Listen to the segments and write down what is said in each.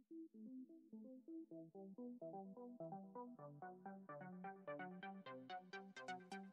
Thank you.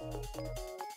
Música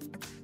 Bye.